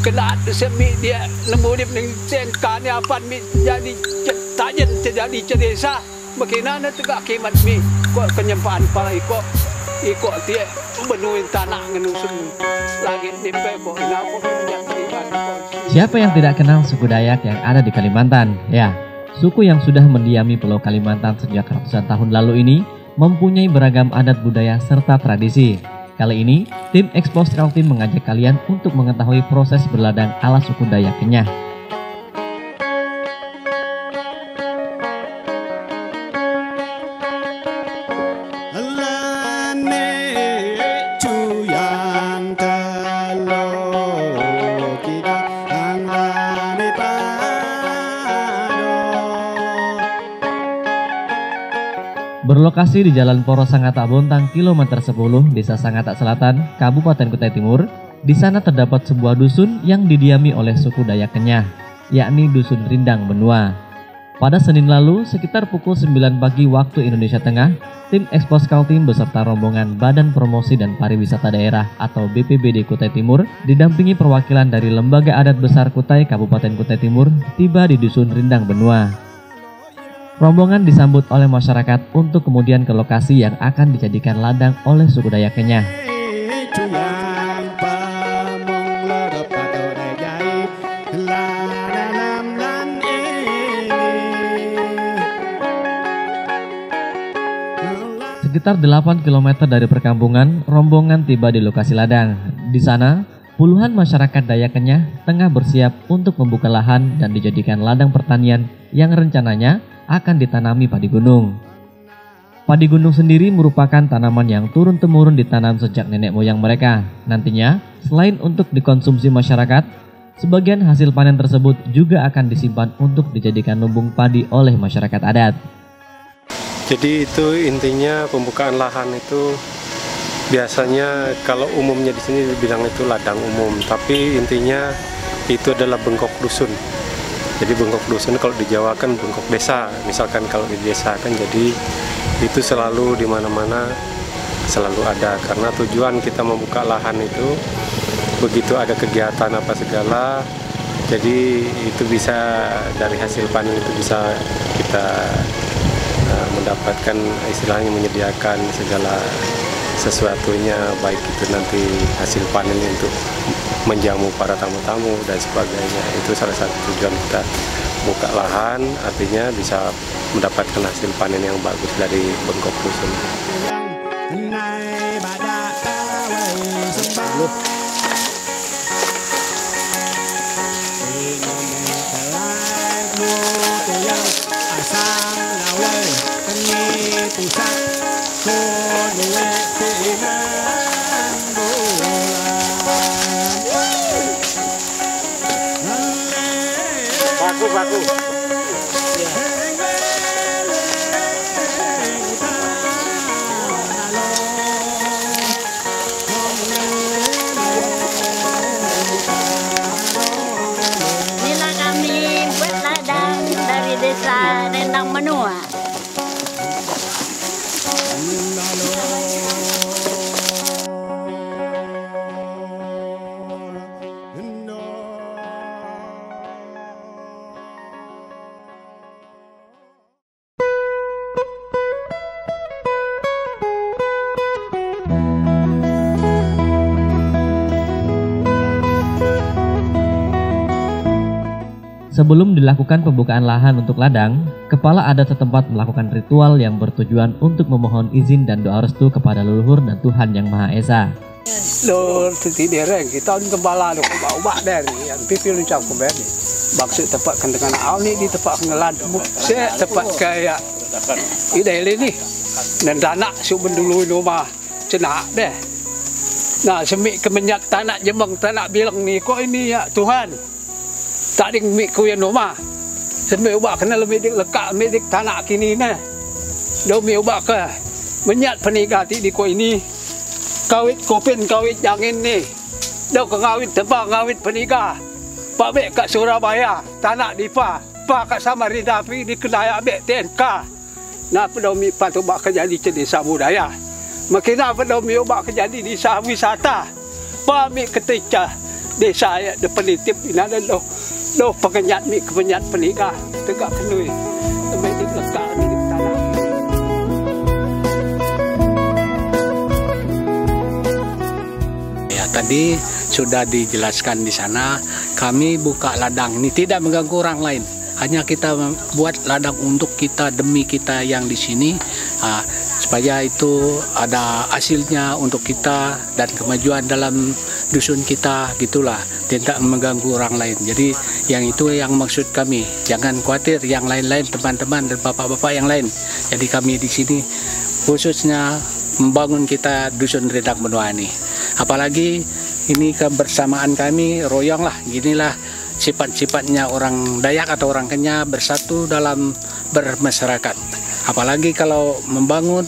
kena semi dia. Nemu dia ning tengka ni apa mi jadi tajen jadi ceresa. Makina na tegak kimat mi kok kenyempaan pala iko iko tie benuin tanah ngenusun lagi di pepo ina kok Siapa yang tidak kenal suku Dayak yang ada di Kalimantan? Ya, suku yang sudah mendiami Pulau Kalimantan sejak ratusan tahun lalu ini mempunyai beragam adat budaya serta tradisi. Kali ini, tim Expo Scout Team mengajak kalian untuk mengetahui proses berladang ala suku Dayak Kenyah. Berlokasi di Jalan Poro Sangata Bontang kilometer 10, Desa Sangata Selatan, Kabupaten Kutai Timur, di sana terdapat sebuah dusun yang didiami oleh suku Dayak Kenyah, yakni Dusun Rindang Benua. Pada Senin lalu, sekitar pukul 9 pagi waktu Indonesia Tengah, tim Expo Scouting beserta rombongan Badan Promosi dan Pariwisata Daerah atau BPBD Kutai Timur didampingi perwakilan dari Lembaga Adat Besar Kutai Kabupaten Kutai Timur tiba di Dusun Rindang Benua. Rombongan disambut oleh masyarakat untuk kemudian ke lokasi yang akan dijadikan ladang oleh suku Dayak Kenyah. Sekitar 8 km dari perkampungan, rombongan tiba di lokasi ladang. Di sana, puluhan masyarakat Dayak Kenyah tengah bersiap untuk membuka lahan dan dijadikan ladang pertanian yang rencananya akan ditanami padi gunung. Padi gunung sendiri merupakan tanaman yang turun-temurun ditanam sejak nenek moyang mereka. Nantinya, selain untuk dikonsumsi masyarakat, sebagian hasil panen tersebut juga akan disimpan untuk dijadikan lumbung padi oleh masyarakat adat. Jadi itu intinya pembukaan lahan itu biasanya kalau umumnya di sini dibilang itu ladang umum, tapi intinya itu adalah bengkok dusun. Jadi bengkok dusun kalau di Jawa kan bengkok desa. Misalkan kalau di desa kan jadi itu selalu di mana-mana selalu ada karena tujuan kita membuka lahan itu begitu ada kegiatan apa segala jadi itu bisa dari hasil panen itu bisa kita uh, mendapatkan istilahnya menyediakan segala sesuatunya baik itu nanti hasil panen untuk menjamu para tamu-tamu dan sebagainya. Itu salah satu tujuan kita buka lahan artinya bisa mendapatkan hasil panen yang bagus dari bengkok dusun. Sebelum dilakukan pembukaan lahan untuk ladang, kepala adat setempat melakukan ritual yang bertujuan untuk memohon izin dan doa restu kepada leluhur dan Tuhan Yang Maha Esa. Lur titi dereng kita kepala ubah ubah dari yang pipi lu cak kubek maksud tempat kan dengan aw ni di tempat ngelad se tempat kayak ide ini dan dana su bendulu rumah. Cenak deh nah semik kemenyak tanah jemeng tanah bilang ni. Kok ini ya Tuhan tak ding mi ku yang rumah semai ubah kena lebih mi dik tanah kini ne do mi ubah ke? Menyat penikah di ko ini kawit kopin kawit yang ini do ke ngawit tempat ngawit penikah pak bek kat Surabaya tanah dipa pak kat Samarinda pi di kedai abek TNK na pedo mi patu bak kejadi di desa budaya makin apa do mi ubah kejadi di desa wisata? Pa mi ketika desa ya de penitip ina dan do pengenyat mi kepenyat penikah tegak kenui tempat di lekak di tanah Ya tadi sudah dijelaskan di sana kami buka ladang ini tidak mengganggu orang lain. Hanya kita buat ladang untuk kita demi kita yang di sini. Ah, supaya itu ada hasilnya untuk kita dan kemajuan dalam dusun kita gitulah. Tidak mengganggu orang lain. Jadi yang itu yang maksud kami. Jangan khawatir yang lain-lain teman-teman dan bapak-bapak yang lain. Jadi kami di sini khususnya membangun kita dusun Redang Benua ini. Apalagi ini kebersamaan kami royong lah. Ginilah sifat-sifatnya orang Dayak atau orang Kenya bersatu dalam bermasyarakat. Apalagi kalau membangun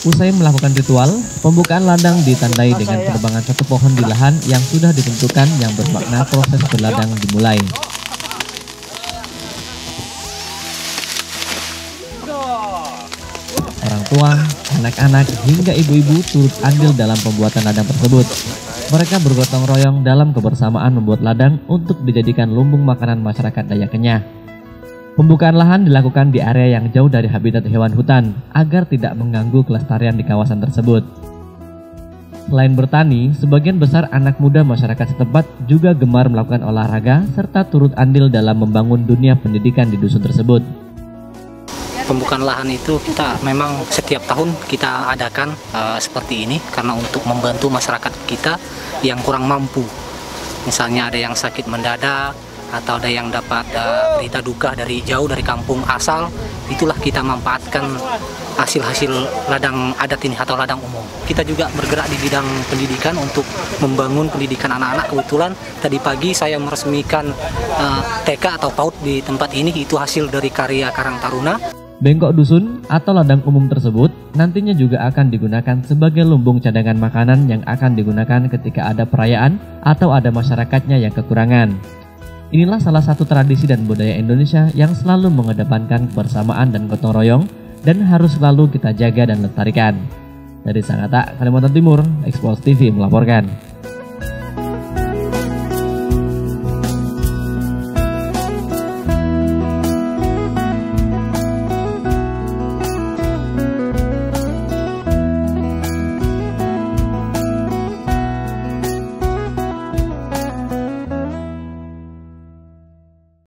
Usai melakukan ritual, pembukaan ladang ditandai dengan penebangan satu pohon di lahan yang sudah ditentukan yang bermakna proses berladang dimulai. Orang tua, anak-anak, hingga ibu-ibu turut andil dalam pembuatan ladang tersebut. Mereka bergotong royong dalam kebersamaan membuat ladang untuk dijadikan lumbung makanan masyarakat Dayak Kenyah. Pembukaan lahan dilakukan di area yang jauh dari habitat hewan hutan agar tidak mengganggu kelestarian di kawasan tersebut. Selain bertani, sebagian besar anak muda masyarakat setempat juga gemar melakukan olahraga serta turut andil dalam membangun dunia pendidikan di dusun tersebut. pembukaan lahan itu kita memang setiap tahun kita adakan uh, seperti ini karena untuk membantu masyarakat kita yang kurang mampu. Misalnya ada yang sakit mendadak atau ada yang dapat uh, berita duka dari jauh dari kampung asal, itulah kita manfaatkan hasil-hasil ladang adat ini atau ladang umum. Kita juga bergerak di bidang pendidikan untuk membangun pendidikan anak-anak. Kebetulan tadi pagi saya meresmikan uh, TK atau PAUD di tempat ini itu hasil dari karya Karang Taruna. Bengkok dusun atau ladang umum tersebut nantinya juga akan digunakan sebagai lumbung cadangan makanan yang akan digunakan ketika ada perayaan atau ada masyarakatnya yang kekurangan. Inilah salah satu tradisi dan budaya Indonesia yang selalu mengedepankan kebersamaan dan gotong royong dan harus selalu kita jaga dan lestarikan. Dari Sangatta, Kalimantan Timur, Expos TV melaporkan.